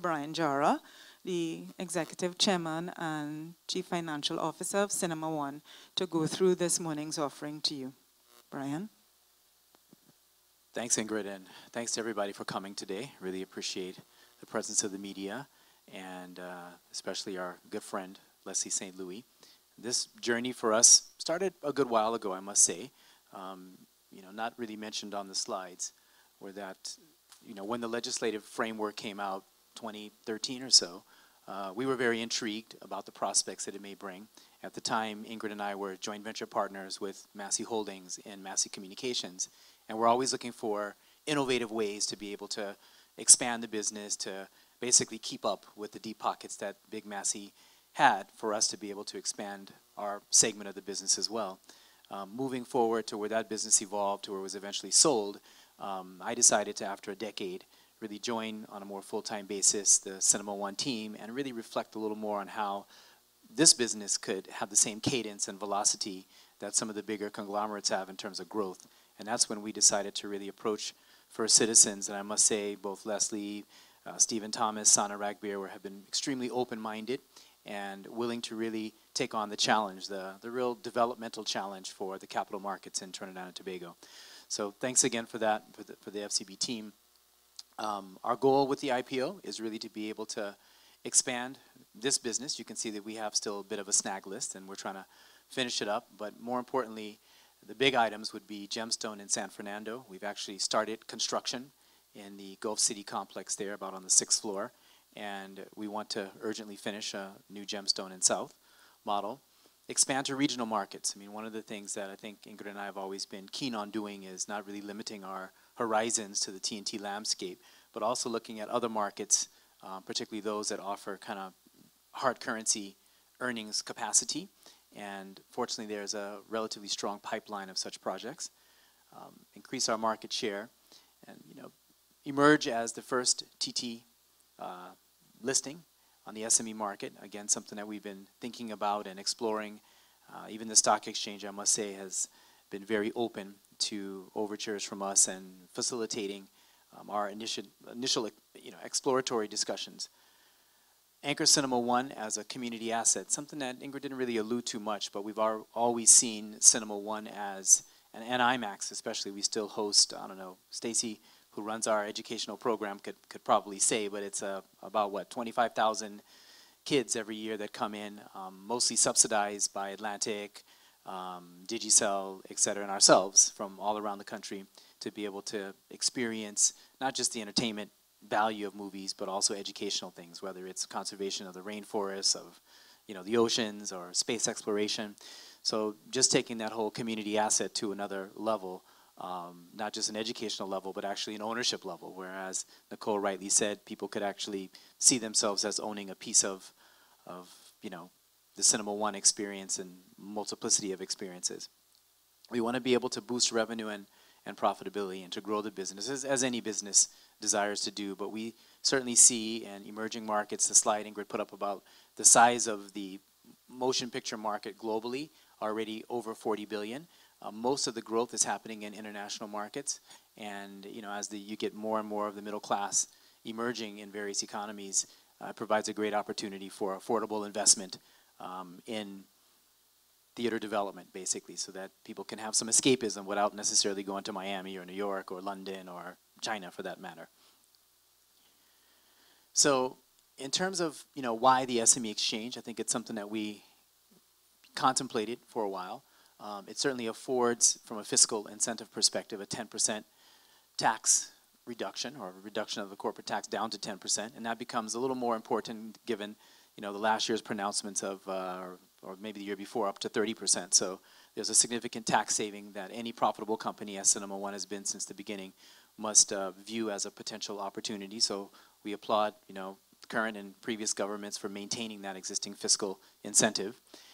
Brian Jahra, the Executive Chairman and Chief Financial Officer of Cinema One, to go through this morning's offering to you. Brian? Thanks, Ingrid, and thanks to everybody for coming today. Really appreciate the presence of the media and uh, especially our good friend, Leslie St. Louis. This journey for us started a good while ago, I must say. Um, you know, not really mentioned on the slides, where that, you know, when the legislative framework came out 2013 or so, uh, we were very intrigued about the prospects that it may bring. At the time, Ingrid and I were joint venture partners with Massy Holdings and Massy Communications, and we're always looking for innovative ways to be able to expand the business, to basically keep up with the deep pockets that Big Massy had for us to be able to expand our segment of the business as well. Um, moving forward to where that business evolved to where it was eventually sold, um, I decided to, after a decade, really join on a more full-time basis the Cinema One team and really reflect a little more on how this business could have the same cadence and velocity that some of the bigger conglomerates have in terms of growth. And that's when we decided to really approach First Citizens. And I must say, both Leslie, uh, Stephen Thomas, Sana Ragbeer have been extremely open-minded and willing to really take on the challenge, the, the real developmental challenge for the capital markets in Trinidad and Tobago. So thanks again for that, for the, for the FCB team. Um, our goal with the IPO is really to be able to expand this business. You can see that we have still a bit of a snag list and we're trying to finish it up. But more importantly, the big items would be Gemstone in San Fernando. We've actually started construction in the Gulf City complex there, about on the sixth floor. And we want to urgently finish a new Gemstone in South model. Expand to regional markets. I mean, one of the things that I think Ingrid and I have always been keen on doing is not really limiting our horizons to the TNT landscape, but also looking at other markets, um, particularly those that offer kind of hard currency earnings capacity. And fortunately, there's a relatively strong pipeline of such projects. Um, increase our market share, and you know, emerge as the first TT uh, listing on the SME market. Again, something that we've been thinking about and exploring. Uh, even the stock exchange, I must say, has been very open to overtures from us and facilitating um, our initial, initial you know, exploratory discussions. Anchor Cinema One as a community asset, something that Ingrid didn't really allude to much, but we've always seen Cinema One as, and, and IMAX especially, we still host, I don't know, Stacy, who runs our educational program, could, could probably say, but it's uh, about what, 25,000 kids every year that come in, um, mostly subsidized by Atlantic, um, Digicel, et cetera, and ourselves from all around the country to be able to experience not just the entertainment value of movies, but also educational things, whether it's conservation of the rainforests, of you know, the oceans, or space exploration. So just taking that whole community asset to another level, um, not just an educational level, but actually an ownership level, whereas Nicole rightly said, people could actually see themselves as owning a piece of, of you know, the Cinema One experience and multiplicity of experiences. We want to be able to boost revenue and, and profitability and to grow the business, as, as any business desires to do. But we certainly see in emerging markets, the slide Ingrid put up about the size of the motion picture market globally, already over 40 billion. Uh, most of the growth is happening in international markets. And you know, as the, you get more and more of the middle class emerging in various economies, uh, provides a great opportunity for affordable investment um, in theater development, basically, so that people can have some escapism without necessarily going to Miami or New York or London or China, for that matter. So, in terms of you know why the SME exchange, I think it's something that we contemplated for a while. Um, it certainly affords, from a fiscal incentive perspective, a 10% tax reduction or a reduction of the corporate tax down to 10%, and that becomes a little more important given you know, the last year's pronouncements of, uh, or, or, maybe the year before, up to 30%. So there's a significant tax saving that any profitable company, as Cinema One has been since the beginning, must uh, view as a potential opportunity. So we applaud, you know, current and previous governments for maintaining that existing fiscal incentive.